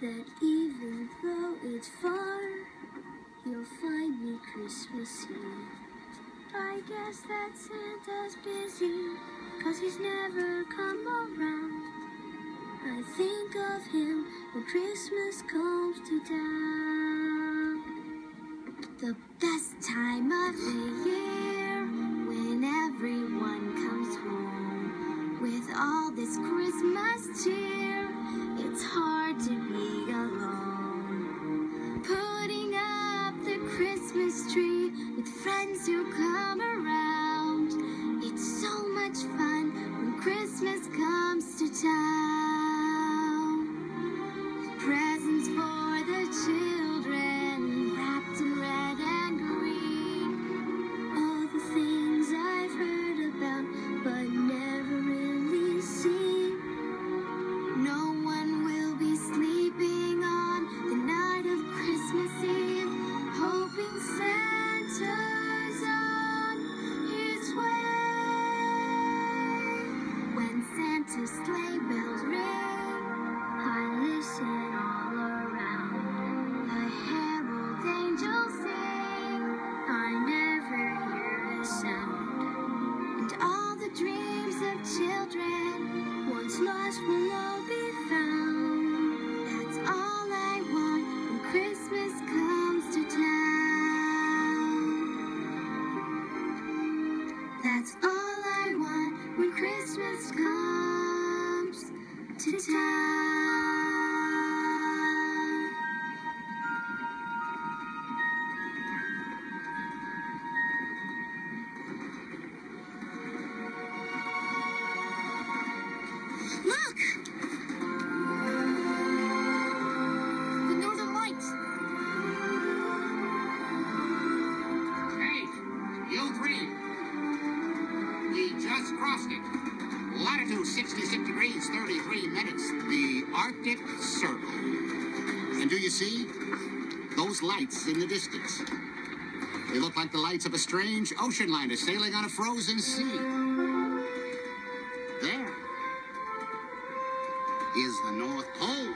that even though it's far, you'll find me Christmas Eve. I guess that Santa's busy, cause he's never come around. I think of him when Christmas comes to town. The best time of the year when everyone comes home with all this Christmas cheer. With friends who come around. It's so much fun will all be found. That's all I want when Christmas comes to town. That's all I want when Christmas comes to town. Latitude 66 degrees, 33 minutes. The Arctic Circle. And do you see? Those lights in the distance. They look like the lights of a strange ocean liner sailing on a frozen sea. There is the North Pole.